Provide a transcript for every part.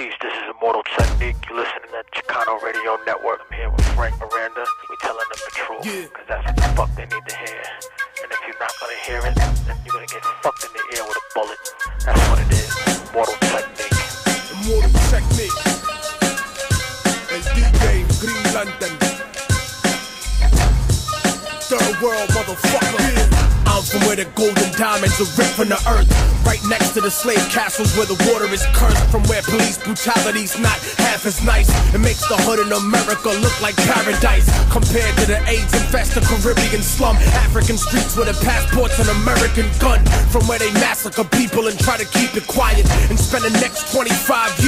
Peace, this is Immortal Technique. You're listening to Chicano Radio Network. I'm here with Frank Miranda. We telling them the truth, Yeah. because that's what the fuck they need to hear. And if you're not gonna hear it, then you're gonna get fucked in the ear with a bullet. That's what it is. Immortal Technique. Immortal technique. El DJ Green Lantern. Third world the golden diamonds are ripped from the earth. Right next to the slave castles where the water is cursed. From where police brutality's not half as nice. It makes the hood in America look like paradise. Compared to the AIDS infested Caribbean slum. African streets with a passport's an American gun. From where they massacre people and try to keep it quiet. And spend the next 25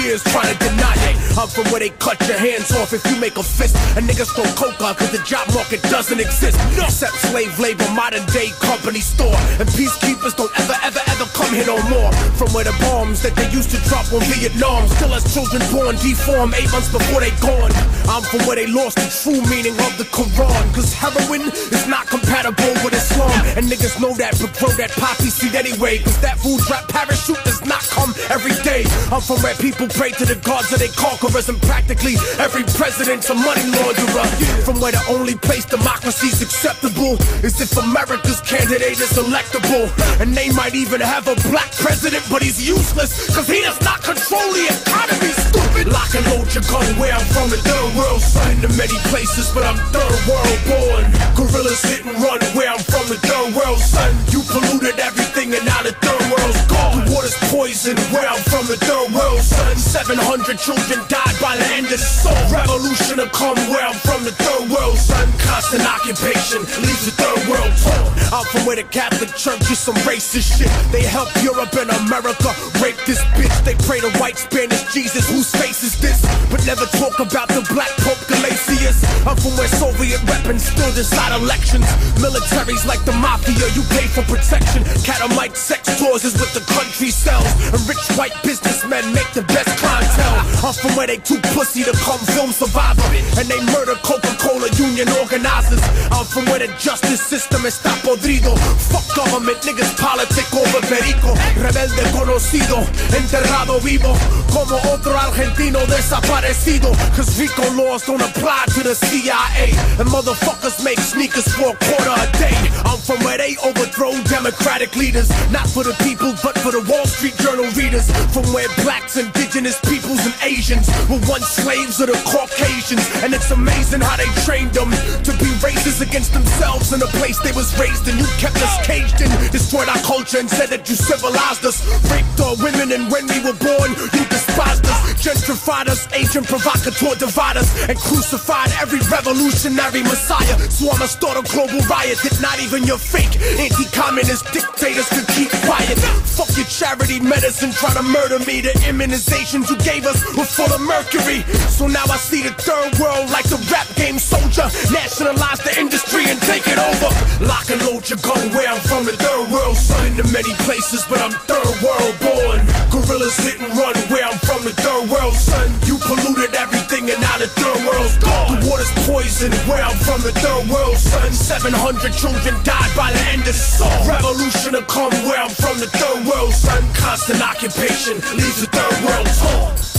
years trying to deny it. I'm from where they cut your hands off if you make a fist. And niggas throw coca cause the job market doesn't exist. No. Except slave labor, modern day company store. And peacekeepers don't ever, ever, ever come here no more. From where the bombs that they used to drop on Vietnam still has children born deformed eight months before they gone. I'm from where they lost the true meaning of the Quran. Cause heroin is not compatible with Islam. And niggas know that, but grow that poppy seed anyway. Cause that food drop parachute does not come every day. I'm from where people pray to the gods of their conquerors. And practically every president's a money launderer. From where the only place democracy's acceptable is if America's candidate is electable. And they might even have a black president, but he's useless. Cause he does not control the economy, stupid. Lock and load your gun where I'm from, the third world. Son to many places, but I'm third world born. Guerrillas hit and run where I'm from, the third world, the water's poison where I'm from, the third world, son. 700 children died by the end of the. Revolution to come where I'm from, the third world, son. Constant occupation leaves the third world torn. I'm from where the Catholic Church is some racist shit. They help Europe and America rape this bitch. They pray to white Spanish Jesus. Whose face is this? But never talk about the black Pope. I'm from where Soviet weapons still decide elections. Militaries like the mafia, you pay for protection. Catamite sex tours is what the country sells. And rich white businessmen make the best clientele. I'm from where they too pussy to come film Survivor. And they murder Coca-Cola union organizers. I'm from where the justice system is está podrido. Fuck government, niggas politic over perico. Rebelde conocido, enterrado vivo. Como otro argentino desaparecido. Cause RICO laws don't apply to the CIA. And motherfuckers make sneakers for a quarter a day. I'm from where they overthrow democratic leaders. Not for the people, but for the Wall Street Journal readers. From where blacks, indigenous peoples, and Asians were once slaves of the Caucasians. And it's amazing how they trained them to be racist against themselves in the place they was raised in. You kept us caged in, destroyed our culture, and said that you civilized us. Raped our women, and when we were born, you us. Gentrified us, agent provocateur divide us, and crucified every revolutionary messiah. So I'ma start a global riot that not even your fake anti-communist dictators could keep quiet. Fuck your charity medicine, try to murder me. The immunizations you gave us were full of mercury. So now I see the third world like the rap game soldier. Nationalize the industry and take it over. Lock and load your gun where I'm from, the third world. Son in many places, but I'm third world born. Guerrillas hit and run where I'm from, the third world, son. You polluted everything and now the third world's gone. The water's poison where I'm from, the third world, son. 700 children died by the end of the song. Revolution to come where I'm from, the third world, son. Constant occupation leaves the third world torn.